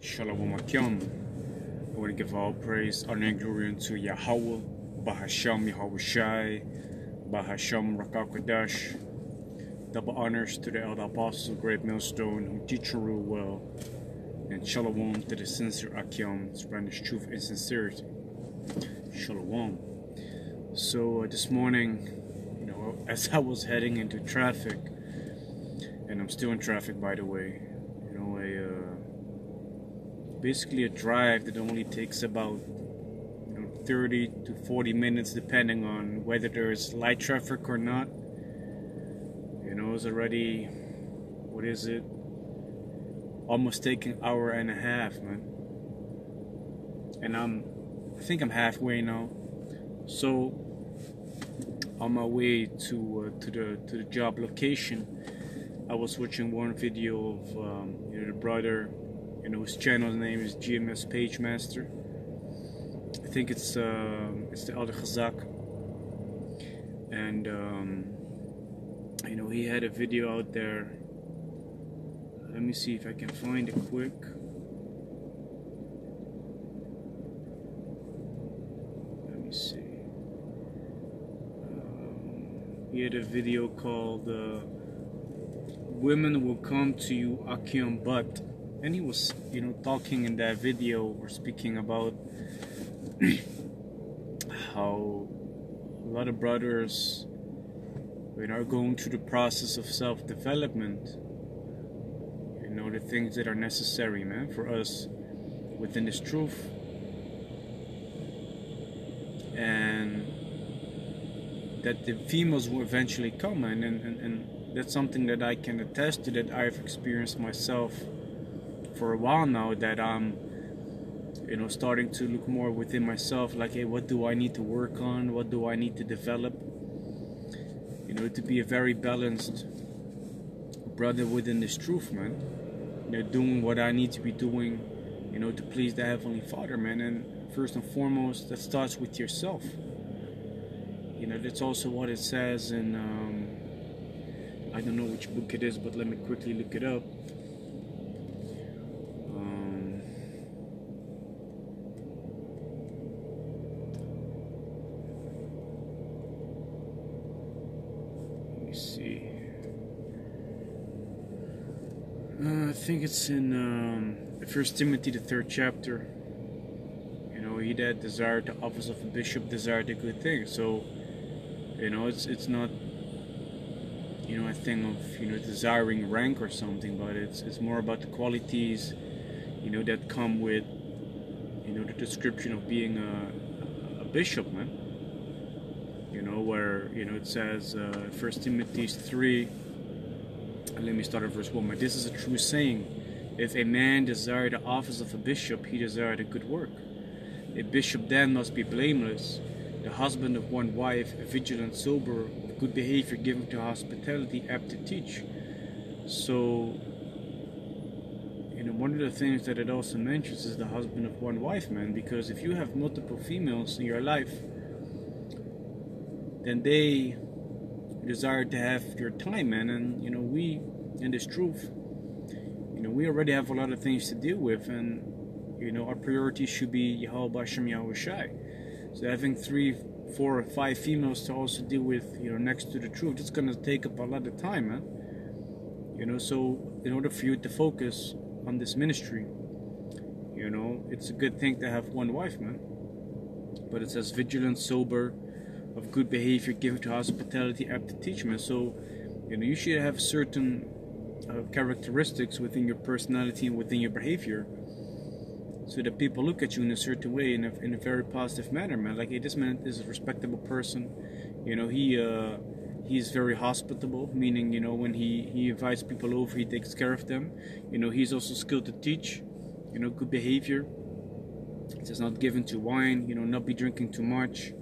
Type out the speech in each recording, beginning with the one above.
Shalom Achim. I want to give all praise, honor, and glory unto Yahweh, Bahasham Yahweh Shai, Bahasham Rakakwadash. Double honors to the elder apostles of Great Millstone who teach and rule well. And Shalom to the sincere Achim, Spanish truth and sincerity. Shalom. So uh, this morning, you know, as I was heading into traffic, and I'm still in traffic by the way, you know, a uh, basically a drive that only takes about you know 30 to 40 minutes depending on whether there's light traffic or not. You know it's already what is it? Almost taking an hour and a half man. And I'm I think I'm halfway now. So on my way to uh, to the to the job location I was watching one video of um, you know, the brother, you know, his channel's name is GMS Page Master. I think it's uh, it's the Elder Chazak, and um, you know he had a video out there. Let me see if I can find it quick. Let me see. Um, he had a video called. Uh, women will come to you Achim but and he was you know talking in that video or speaking about how a lot of brothers you know, are going through the process of self-development you know the things that are necessary man for us within this truth. And that the females will eventually come and, and, and that's something that I can attest to that I've experienced myself for a while now that I'm you know starting to look more within myself like hey what do I need to work on? What do I need to develop? You know to be a very balanced brother within this truth man. You know doing what I need to be doing you know to please the heavenly father man. And first and foremost that starts with yourself. You know that's also what it says in um, I don't know which book it is, but let me quickly look it up. Um, let me see. Uh, I think it's in um, First Timothy, the third chapter. You know, he that desired the office of a bishop desired a good thing. So, you know, it's it's not you know a thing of you know desiring rank or something but it's it's more about the qualities you know that come with you know the description of being a, a bishop man you know where you know it says uh, first timothy 3 let me start at verse 1 but this is a true saying. If a man desire the office of a bishop he desired a good work. A bishop then must be blameless the husband of one wife vigilant sober of good behavior, given to hospitality, apt to teach. So, you know, one of the things that it also mentions is the husband of one wife, man, because if you have multiple females in your life, then they desire to have your time, man. And, you know, we, in this truth, you know, we already have a lot of things to deal with, and, you know, our priority should be Yahweh Bashem Yahweh Shai. So having three four or five females to also deal with, you know, next to the truth, it's gonna take up a lot of time, man. You know, so in order for you to focus on this ministry, you know, it's a good thing to have one wife, man. But it says vigilant, sober, of good behavior, given to hospitality, apt to teach, man. So, you know, you should have certain uh, characteristics within your personality and within your behavior so that people look at you in a certain way in a, in a very positive manner man. Like hey this man is a respectable person. You know he uh, he's very hospitable meaning you know when he he invites people over he takes care of them. You know he's also skilled to teach you know good behavior. He's not given to wine you know not be drinking too much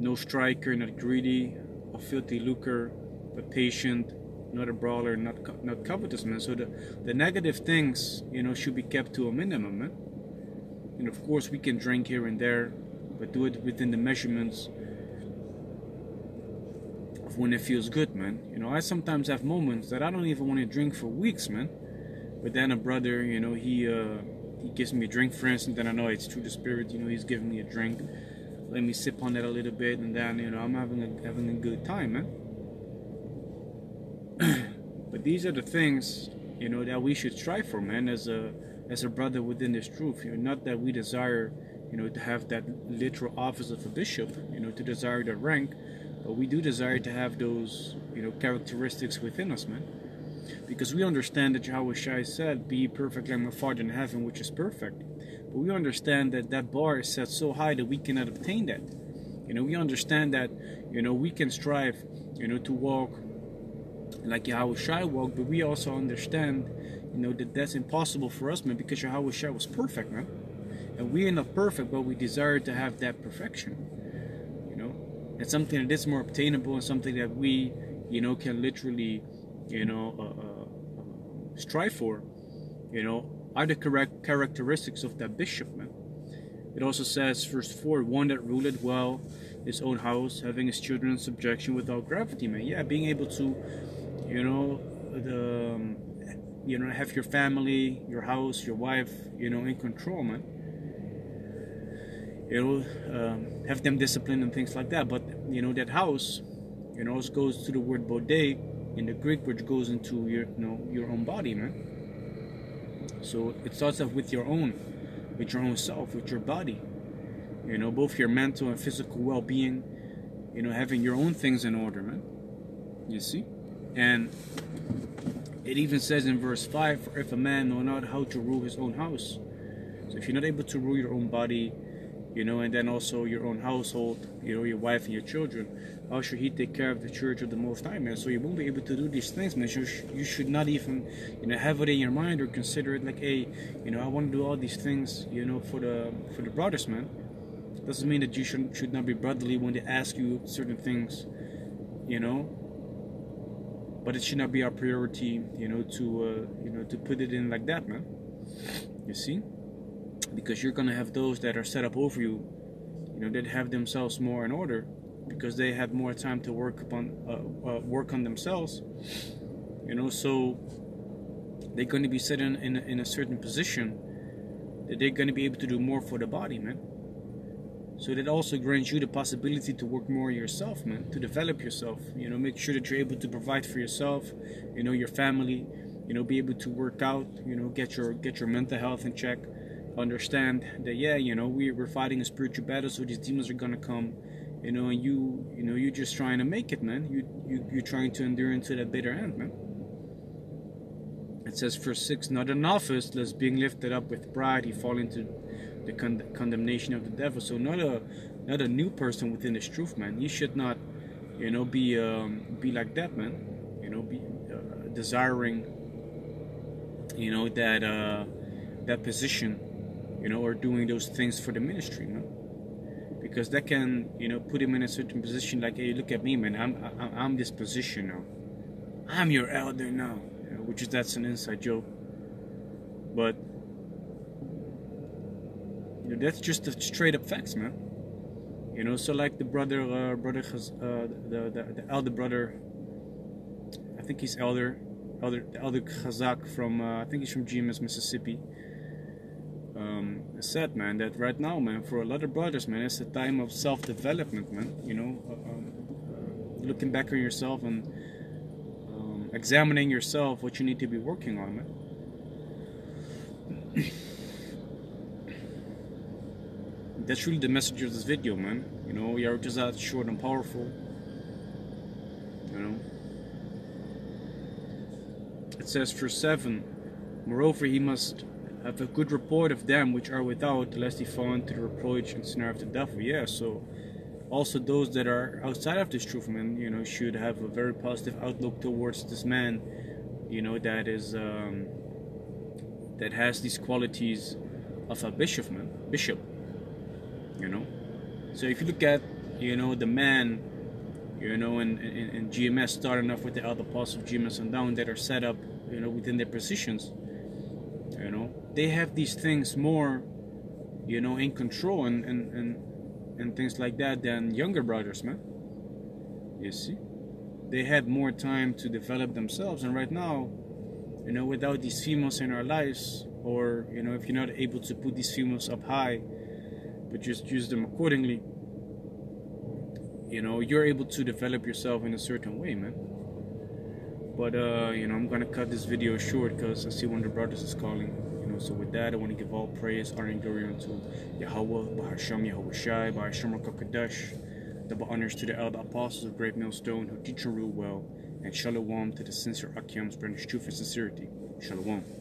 no striker not greedy a filthy lucre but patient not a brawler not not covetous man so the the negative things you know should be kept to a minimum man and of course, we can drink here and there, but do it within the measurements of when it feels good, man. You know, I sometimes have moments that I don't even want to drink for weeks, man. But then a brother, you know, he uh, he gives me a drink, for instance, then I know it's through the Spirit. You know, he's giving me a drink. Let me sip on that a little bit, and then you know I'm having a having a good time, man. but these are the things you know that we should strive for, man, as a as a brother within this truth. You know, not that we desire, you know, to have that literal office of a bishop, you know, to desire the rank, but we do desire to have those, you know, characteristics within us, man. Because we understand that Yahweh Shai said, Be perfect like my Father in heaven, which is perfect. But we understand that that bar is set so high that we cannot obtain that. You know, we understand that, you know, we can strive, you know, to walk like Yahweh Shai walked, but we also understand, you know, that that's impossible for us, man, because Yahweh Shai was perfect, man. And we are not perfect, but we desire to have that perfection. You know, it's something that is more obtainable and something that we, you know, can literally, you know, uh, uh, strive for. You know, are the correct characteristics of that bishop, man. It also says, verse 4, one that ruled well his own house, having his children in subjection without gravity, man. Yeah, being able to you know the um, you know have your family your house your wife you know in control man you know um, have them disciplined and things like that but you know that house you know goes to the word bode in the greek which goes into your you know your own body man so it starts off with your own with your own self with your body you know both your mental and physical well-being you know having your own things in order man you see and it even says in verse 5 For if a man know not how to rule his own house. So if you're not able to rule your own body, you know, and then also your own household, you know, your wife and your children, how should he take care of the church of the Most High, man? So you won't be able to do these things, man. You, sh- you should not even, you know, have it in your mind or consider it like, hey, you know, I want to do all these things, you know, for the for the brothers, man. Doesn't mean that you should should not be brotherly when they ask you certain things, you know but it should not be our priority you know to uh, you know to put it in like that man you see because you're gonna have those that are set up over you you know that have themselves more in order because they have more time to work upon uh, uh, work on themselves you know so they're going to be set in, in, in a certain position that they're going to be able to do more for the body man so that also grants you the possibility to work more yourself, man, to develop yourself. You know, make sure that you're able to provide for yourself, you know, your family, you know, be able to work out, you know, get your get your mental health in check. Understand that yeah, you know, we, we're fighting a spiritual battle, so these demons are gonna come, you know, and you you know, you're just trying to make it, man. You you you're trying to endure into that bitter end, man. It says, verse 6, Not an office, lest being lifted up with pride, he fall into the con- condemnation of the devil. So not a not a new person within this truth, man. You should not, you know, be um, be like that, man. You know, be uh, desiring, you know, that uh, that position, you know, or doing those things for the ministry, man. Because that can, you know, put him in a certain position. Like, hey, look at me, man. I'm I'm, I'm this position now. I'm your elder now, you know, which is that's an inside joke. But you know, that's just the straight up facts, man. You know, so like the brother, uh, brother, uh, the, the the elder brother. I think he's elder, elder, elder Chazak from. Uh, I think he's from GMS, Mississippi. Said, man, that right now, man, for a lot of brothers, man, it's a time of self development, man. You know, uh, um, looking back on yourself and um, examining yourself, what you need to be working on, man. that's really the message of this video, man. You know, are just that short and powerful. You know. It says for seven, moreover he must have a good report of them which are without, lest he fall into the reproach and snare of the devil. Yeah, so also those that are outside of this truth, man, you know, should have a very positive outlook towards this man, you know, that is um, that has these qualities of a bishop, man, bishop you know so if you look at you know the man you know in, in, in gms starting off with the other parts of gms and down that are set up you know within their positions you know they have these things more you know in control and and and, and things like that than younger brothers man. You see? They had more time to develop themselves. And right now you know without these females in our lives or you know if you're not able to put these females up high but just use them accordingly you know you're able to develop yourself in a certain way man. But uh you know i'm gonna cut this video short because i see one of the brothers is calling so with that i want to give all praise honor and glory unto yahweh bahasham yahweh shai bahasham Kadash. double honors to the elder apostles of great millstone who teach and rule well and shalom to the sincere Akiams, bringing truth and sincerity. Shalom.